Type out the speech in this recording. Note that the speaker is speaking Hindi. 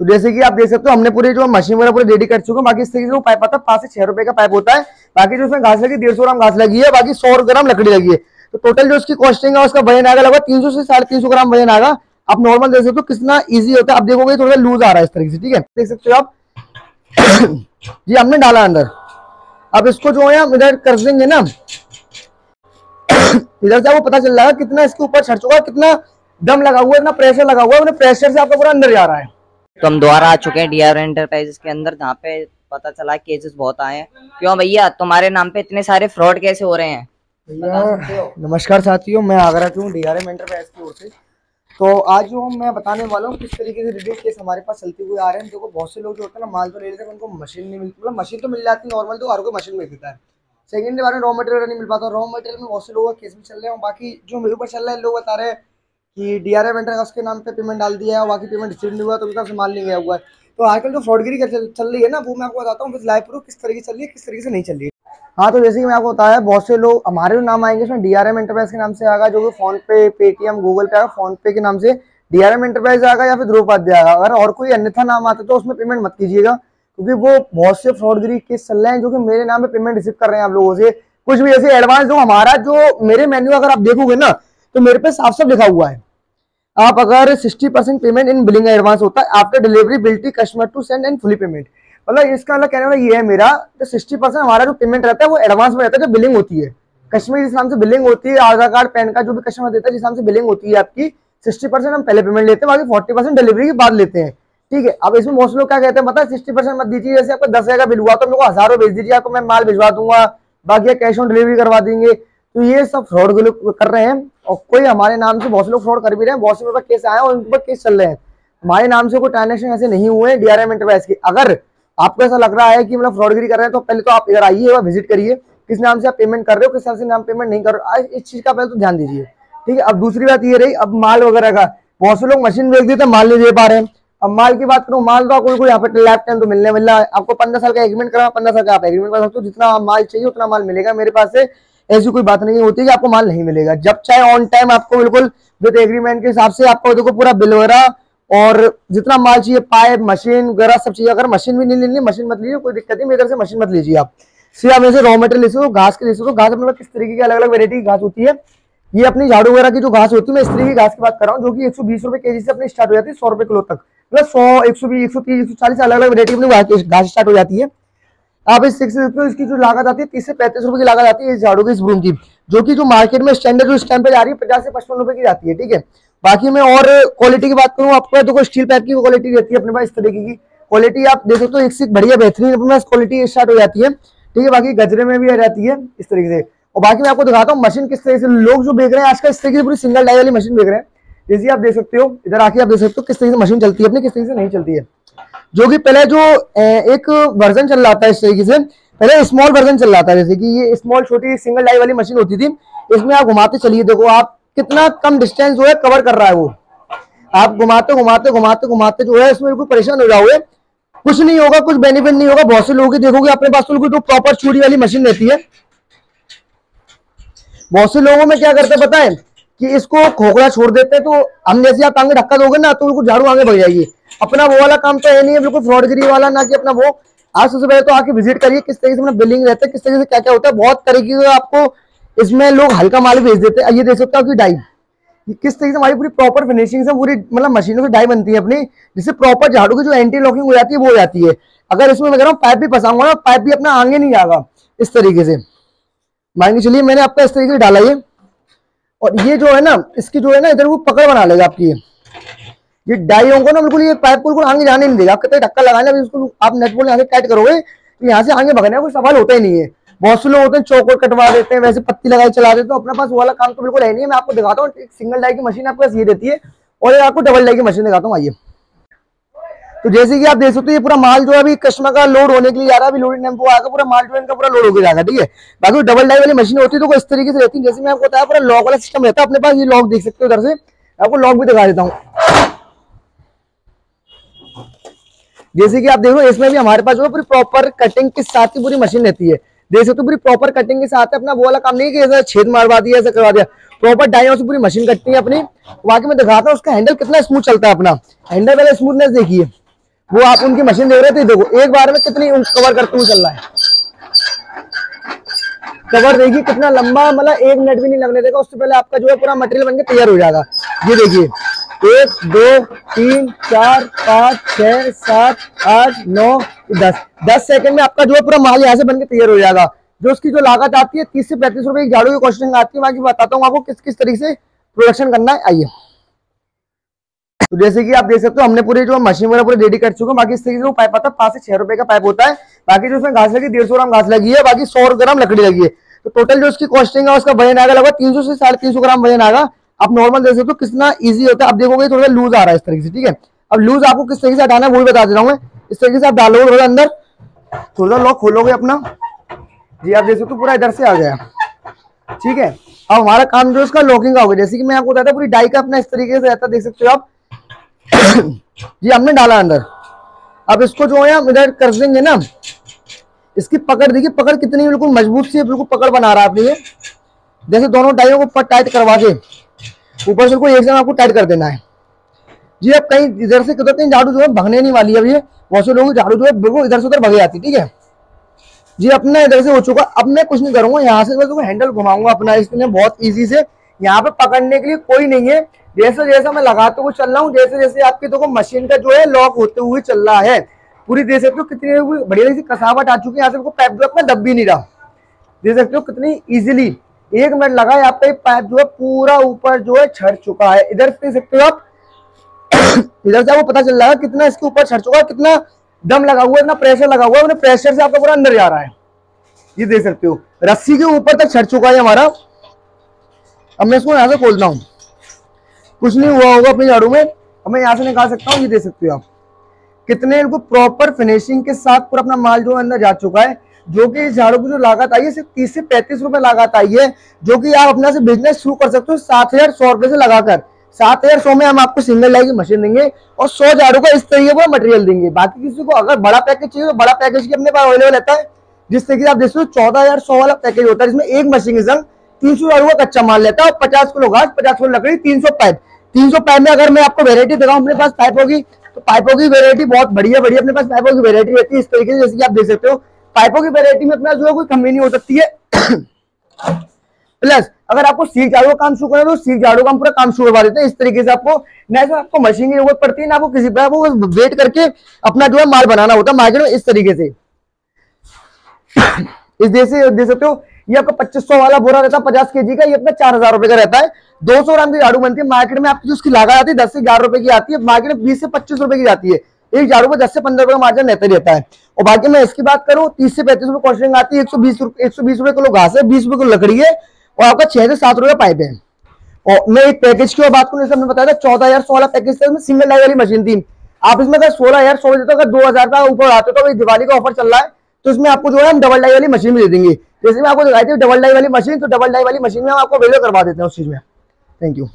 तो जैसे कि आप देख सकते हो, हमने पूरी जो मशीन वगैरह पूरी रेडी कर चुके हैं। बाकी इस तरीके से पाइप आता है, पाँच से छह रुपए का पाइप होता है। बाकी जो उसमें घास लगी, डेढ़ सौ ग्राम घास लगी है, बाकी सौ ग्राम लकड़ी लगी है। तो टोटल जो उसकी कॉस्टिंग है, उसका वज़न आएगा लगभग तीन सौ से साढ़े तीन सौ ग्राम वज़न आएगा। आप नॉर्मल देख सकते हो कितना ईजी होता है। आप देखोगे थोड़ा लूज आ रहा है इस तरीके से, ठीक है? देख सकते हो आप। जी, हमने डाला अंदर। अब इसको जो है, हम इधर कर देंगे ना। इधर से आपको पता चल रहा है कितना इसके ऊपर छड़ चुका है कितना दम लगा हुआ है, इतना प्रेशर लगा हुआ है। प्रेशर से आपका पूरा अंदर जा रहा है। तो हम दोबारा आ चुके हैं डीआर एंटरप्राइजेस के अंदर, जहाँ पे पता चला केसेस बहुत आए हैं। क्यों भैया? तुम्हारे नाम पे इतने सारे फ्रॉड कैसे हो रहे हैं? नमस्कार साथियों, मैं आगरा की हूँ डीआरएम एंटरप्राइज की ओर से। तो आज जो मैं बताने वाला हूँ किस तरीके से रिव्यू केस हमारे पास चलते हुए आ रहे हैं। देखो, बहुत से लोग जो होते हैं ना, माल तो ले लेते हैं, उनको मशीन नहीं मिलती। मतलब मशीन तो मिल जाती है नॉर्मल तो हर कोई मशीन मिल देता है। सेकेंड बारे में रॉ मटेरियल नहीं मिल पाता। रॉ मटेरियल में बहुत से लोगों का केस भी चल रहे हैं बाकी जो मेरे ऊपर चल रहा है, लोग बता रहे हैं कि डी आर एम के नाम पे पेमेंट डाल दिया है बाकी पेमेंट रिसीव नहीं हुआ तो उसका माल नहीं गया हुआ है। तो आजकल जो फ्रॉडगिरी चल रही है ना, वो मैं आपको बताता हूँ लाइव प्रूफ किस तरीके से चल रही है, किस तरीके से नहीं चल रही है। हाँ तो जैसे कि मैं आपको बताया, बहुत से लोग, हमारे जो नाम आएँगे, उसमें डीआरएम एंटरप्राइज के नाम से आएगा, जो कि फ़ोन पे पेटीएम गूगल पे आएगा फ़ोन पे के नाम से डीआरएम एंटरप्राइज आएगा या फिर ध्रुवपाध्य आएगा। अगर और कोई अन्यथा नाम आता तो उसमें पेमेंट मत कीजिएगा, क्योंकि वो बहुत से फ्रॉडगिरी केस चल रहे हैं, जो कि मेरे नाम पे पेमेंट रिसीव कर रहे हैं आप लोगों से। कुछ भी ऐसे एडवांस जो हमारा, जो मेरे मेन्यू अगर आप देखोगे ना तो मेरे पे साफ़ साफ़ लिखा हुआ है। आप अगर 60 percent payment in billing advance होता है after delivery बिल्टी customer to send and fully payment मतलब इसका मतलब कहने वाला ये है मेरा, जो सिक्सटी परसेंट हमारा जो पेमेंट रहता है, वो एडवांस में रहता है जो बिलिंग होती है। कश्मीर जिस नाम से बिलिंग होती है, आधार कार्ड, पैन कार्ड, जो भी कस्टमर देता है, जिस नाम से बिलिंग होती है आपकी सिक्सटी परसेंट हम पहले पेमेंट लेते हैं, बाकी फोर्टी परसेंट डिलीवरी के बाद लेते हैं। ठीक है, अब इसमें मोस्ट लोग क्या कहते हैं है सिक्सटी परसेंट मत दीजिए, जैसे आपको दस हज़ार का बिल हुआ तो मेरे को हज़ारों भेज दीजिए, आपको मैं माल भिजवा दूँगा, बाकी कैश ऑन डिलीवरी करवा देंगे। तो ये सब फ्रॉड कर रहे हैं और कोई हमारे नाम से बहुत से लोग फ्रॉड कर भी रहे हैं, बहुत से केस आए और उनके ऊपर केस चल रहे हैं। हमारे नाम से कोई ट्रांजेक्शन ऐसे नहीं हुए हैं डीआरएम एंटरप्राइज के। अगर आपको ऐसा लग रहा है कि मतलब फ्रॉडगिरी कर रहे हैं तो पहले तो आप इधर आइए विज़िट करिए। किस नाम से आप पेमेंट कर रहे हो, किस नाम से नाम पेमेंट नहीं कर रहे हो इस चीज़ का पहले तो ध्यान दीजिए। ठीक है, अब दूसरी बात ये रही, अब माल वगैरह का। बहुत से लोग मशीन बेच देते माल नहीं दे पा रहे अब माल की बात करूँ, माल तो कोई कोई यहाँ पे लाइफ टाइम तो मिलने मिल रहा है। आपको पंद्रह साल का एग्रीमेंट करा पंद्रह साल का आप एग्रीमेंट कर सकते हो, जितना माल चाहिए उतना माल मिलेगा मेरे पास से। ऐसी कोई बात नहीं होती कि आपको माल नहीं मिलेगा। जब चाहे ऑन टाइम आपको बिल्कुल विद एग्रीमेंट के हिसाब से आपको देखो पूरा बिल वगैरह और जितना माल चाहिए पाइप मशीन वगैरह सब चाहिए। अगर मशीन भी नहीं लेनी मशीन मत लीजिए, कोई दिक्कत नहीं। मेरे से मशीन मत लीजिए आप। सिर्फ़ आप जैसे रॉ मटेरियल ले घास के ले सकते घास अपने किस तरीके की अलग अलग वेरायटी की घास होती है? ये अपनी झाड़ू वगैरह की जो घास होती है, मैं इस तरीके की घास की बात कर रहा हूँ, जो कि एक सौ बीस रुपए के से अपनी स्टार्ट हो जाती है, सौ रुपए किलो तक। मतलब सौ, एक सौ बीस, एक सौ तीस, एक सौ चालीस अलग अलग वेरायटी अपनी घास स्टार्ट हो जाती है। आप इस सिक्स इसकी जो लागत आती है, तीस से पैंतीस रुपए की लागत आती है इस झाड़ू की, इस ब्रूम की, जो कि जो मार्केट में स्टैंडर्ड जो टाइम पे जा रही है, पचास से पचपन रुपए की जाती है, ठीक है? बाकी मैं और क्वालिटी की बात करूँ, आपको तो स्टील पाइप की क्वालिटी रहती है अपने पास इस तरीके की। क्वालिटी आप देख सकते हो, एक से बढ़िया बेहतरीन अपने पास क्वालिटी स्टार्ट हो जाती है, ठीक है? बाकी गजरे में भी आ जाती है इस तरीके से। और बाकी मैं आपको दिखाता हूँ मशीन किस तरीके से लोग जो बेच रहे हैं, आजकल इस तरीके से पूरी सिंगल डाई वाली मशीन देख रहे हैं। जैसे आप देख सकते हो, इधर आके आप देख सकते हो, किस तरीके से मशीन चलती है अपनी, किस तरीके से नहीं चलती है। जो कि पहले जो एक वर्जन चल रहा था इस तरीके से, पहले स्मॉल वर्जन चल रहा था, जैसे कि ये स्मॉल छोटी सिंगल डाई वाली मशीन होती थी, इसमें आप घुमाते चलिए, देखो आप कितना कम डिस्टेंस जो है कवर कर रहा है वो। आप घुमाते घुमाते घुमाते घुमाते जो है इसमें बिल्कुल परेशान हो जाओगे। कुछ नहीं होगा, कुछ बेनिफिट नहीं होगा, बहुत से लोग देखोगे अपने पास तो जो प्रॉपर चूड़ी वाली मशीन रहती है। बहुत से लोगों में क्या करते है कि इसको खोखला छोड़ देते हैं तो हम जैसे आप आगे धक्का दोगे ना तो बिल्कुल झाड़ू आगे बढ़ जाएगी। अपना वो वाला काम तो है नहीं है, बिल्कुल फ्रॉडगिरी वाला, ना कि अपना वो। आज सबसे पहले तो आके विज़िट करिए, किस तरीके से अपना बिलिंग रहता है, किस तरीके से क्या क्या होता है, बहुत तरीके से आपको इसमें लोग हल्का माल भेज देते हैं। ये देख सकते हो कि डाई किस तरीके से हमारी पूरी प्रॉपर फिनिशिंग से पूरी मतलब मशीनों से डाई बनती है अपनी, जिससे प्रॉपर झाड़ू की जो एंटी लॉकिंग हो जाती है, वो हो जाती है। अगर इसमें मैं कह रहा हूँ पाइप भी फंसाऊँगा ना पाइप भी अपना आगे नहीं जाएगा, इस तरीके से। मान चलिए, मैंने आपका इस तरीके से डाला ये। और ये जो है ना, इसकी जो है ना, इधर वो पकड़ बना लेगा आपकी ये डाइयों को ना बिल्कुल ये पाइप बिल्कुल आगे जाने नहीं देगा। आप कितने धक्का लगाना इसको आप नेट बोल आगे टाइट करोगे तो यहाँ से आगे भगने कोई सवाल होता ही नहीं है। बहुत से लोग होते हैं चौकोट कटवा देते हैं, वैसे पत्ती लगाई चला देते हैं अपने पास वाला काम तो बिल्कुल है नहीं है। मैं आपको दिखाता हूँ, एक सिंगल डाई की मशीन आपके पास ये देती है, और ये आपको डबल डाई की मशीन दिखाता हूँ, आइए। तो जैसे कि आप देख सकते हो, ये पूरा माल जो है अभी कस्टमर का लोड होने के लिए जा रहा है, अभी लोडिंग टेंपो पूरा माल जो इनका पूरा लोड होकर जाएगा, ठीक है? बाकी डबल डाई वाली मशीन होती है तो इस तरीके से रहती है, जैसे मैं आपको बताया, पूरा लॉक वाला सिस्टम रहता है, अपने पास ये लॉक देख सकते हो उधर से। आपको लॉक भी दिखा देता हूँ। जैसे कि आप देखो, इसमें भी हमारे पास जो पूरी प्रॉपर कटिंग के साथ ही पूरी मशीन रहती है। देख सकते पूरी प्रॉपर कटिंग के साथ अपना वो वाला काम नहीं कि ऐसा छेद मारवा दिया, ऐसा करवा दिया। प्रॉपर डाइयों से पूरी मशीन कटती है अपनी। बाकी मैं दिखाता हूँ, उसका हैंडल कितना स्मूथ चलता है अपना। हैंडल वाला स्मूथनेस देखिए। वो आप उनकी मशीन देख रहे थे, देखो, एक बार में कितनी कवर करते हुए चल रहा है। कवर देखिए, कितना लंबा मतलब एक मिनट भी नहीं लगने देगा, उससे पहले आपका जो है पूरा मटेरियल बनकर तैयार हो जाएगा। ये देखिए। एक, दो, तीन, चार, पाँच छह सात, आठ, नौ, दस। दस सेकंड में आपका जो है पूरा माल यहाँ से बनकर तैयार हो जाएगा। जो उसकी जो लागत आती है, तीस से पैंतीस रुपए की झाड़ू की कॉस्टिंग आती है बाकी बताता हूँ आपको किस किस तरीके से प्रोडक्शन करना है। आइए। तो जैसे कि आप देख सकते हो, हमने पूरी जो मशीन वगैरह पूरी रेडी कर चुके हैं। बाकी इस तरीके से पाइप आता है, पाँच से छह रुपए का पाइप होता है। बाकी जो उसमें घास लगी, डेढ़ सौ ग्राम घास लगी है, बाकी सौ ग्राम लकड़ी लगी है। तो टोटल जो उसकी कॉस्टिंग है, उसका वज़न आएगा लगभग तीन सौ से साढ़े तीन सौ ग्राम वज़न आएगा। आप नॉर्मल देख सकते हो कितना ईजी होता है। आप देखोगे थोड़ा लूज आ रहा है इस तरीके से, ठीक है? अब लूज आपको किस तरीके से हटाना है वो भी बता दे रहा हूँ इस तरीके से आप डालोगे थोड़ा अंदर, थोड़ा लॉक खोलोगे अपना। जी, आप देख सकते हो पूरा इधर से आ गया। ठीक है? अब हमारा काम जो उसका लॉकिंग का होगा जैसे कि मैं आपको बताता पूरी डाई का अपना इस तरीके से रहता देख सकते हो आप। जी, हमने डाला अंदर। अब इसको जो है हम इधर कर देंगे ना। इसकी पकड़, देखिए पकड़ कितनी बिल्कुल मज़बूत सी है, बिल्कुल पकड़ बना रहा है अपनी जैसे दोनों डाइयों को टाइट करवा के, ऊपर से कोई एक जगह आपको टाइट कर देना है। जी अब कहीं इधर से किधर, कहीं झाड़ू जो है भगने नहीं वाली है अभी बहुत से लोग झाड़ू जो है बिल्कुल इधर से उधर भगे आती ठीक है? जी अपना इधर से हो चुका। अब मैं कुछ नहीं करूँगा, यहाँ से मैं हैंडल घुमाऊँगा अपना इसमें बहुत इजी से यहाँ पे पकड़ने के लिए कोई नहीं है। जैसे जैसा मैं लगाते हुए चल रहा हूँ, जैसे जैसे आपकी देखो मशीन का जो है लॉक होते हुए चल रहा है। पूरी देख सकते हो कितनी बढ़िया सी कसावट आ चुकी है। यहाँ से पैप जो अपना दब भी नहीं रहा। देख सकते हो कितनी इजिली एक मिनट लगा यहाँ पे पाइप जो है पूरा ऊपर जो है छड़ चुका है। इधर देख सकते हो आप। इधर से आपको पता चल रहा है कितना इसके ऊपर छड़ चुका है, कितना दम लगा हुआ है, इतना प्रेशर लगा हुआ है प्रेशर से आपका पूरा अंदर जा रहा है। ये देख सकते हो, रस्सी के ऊपर तक छड़ चुका है हमारा। अब मैं इसको यहाँ से खोलता हूँ। कुछ नहीं हुआ होगा अपनी झाड़ू में। अब मैं यहाँ से निकाल सकता हूँ, ये देख सकते हो आप। कितने इनको प्रॉपर फिनिशिंग के साथ पूरा अपना माल जो अंदर जा चुका है। जो कि इस झाड़ू की जो लागत आई है, सिर्फ़ तीस से पैंतीस रुपए लागत आई है, जो कि आप अपना से बिज़नेस शुरू कर सकते हो सात हज़ार सौ रुपए से लगाकर। सात हज़ार सौ में हम आपको सिंगल लाइन की मशीन देंगे और सौ झाड़ू का इस तरीके का मटेरियल देंगे। बाकी किसी को अगर बड़ा पैकेज चाहिए तो बड़ा पैकेज की अपने पास अवेलेबल रहता है जिस तरीके से आप देखते हो चौदह हज़ार सौ वाला पैकेज होता है, जिसमें एक मशीन के संग तीन सौ झाड़ू का कच्चा माल लेता है और पचास किलो घास, पचास किलो लकड़ी, तीन सौ पाइप। तीन सौ पाइप में अगर मैं आपको वेरायटी दिखाऊँ अपने पास पाइप होगी तो पाइपों की वेरायटी बहुत बढ़िया बढ़िया अपने पास पाइपों की वेरायटी रहती है। इस तरीके से जैसे कि आप देख सकते हो पाइपों की वेरायटी में अपना जो है कोई कमी नहीं हो सकती है। प्लस अगर आपको सीख झाड़ू का काम शुरू करना है तो सीख झाड़ू का पूरा काम शुरू करवा देते हैं। इस तरीके से आपको, ना तो आपको मशीन की ज़रूरत पड़ती है, ना आपको किसी पर आपको वेट करके अपना जो है माल बनाना होता है मार्केट में इस तरीके से। इस जैसे देख सकते हो, ये आपका पच्चीस सौ वाला बोरा रहता है, पचास के जी का, ये अपना चार हज़ार रुपए का रहता है। दो सौ ग्राम की झाड़ू बनती है मार्केट में आपकी जो उसकी लागत आती है, दस से ग्यारह रुपए की आती है मार्केट में बीस से पच्चीस रुपए की जाती है। एक झाड़ू पर दस से पंद्रह रुपए मार्जिन रहता रहता है। और बाकी मैं इसकी बात करूँ, तीस से पैंतीस रुपए कॉस्टिंग आती है, एक सौ बीस रुपए किलो घास है, बीस रुपए किलो लकड़ी है, और आपका छह से सात रुपए पाइप है। और मैं एक पैकेज की बात करूँ, जैसे बताया था, चौदह हज़ार सोलह पैकेज था सिंगल लाइन वाली मशीन थी। आप इसमें अगर सोलह हज़ार, सोलह देते अगर दो हज़ार का ऊपर आते तो दिवाली का ऑफ़र चल रहा है तो इसमें आपको जो है हम डबल डाई वाली मशीन भी दे देंगे। जैसे मैं आपको दिखाई थी डबल डाई वाली मशीन तो डबल डाई वाली मशीन में हम आपको वेलो करवा देते हैं उस चीज़ में। Thank you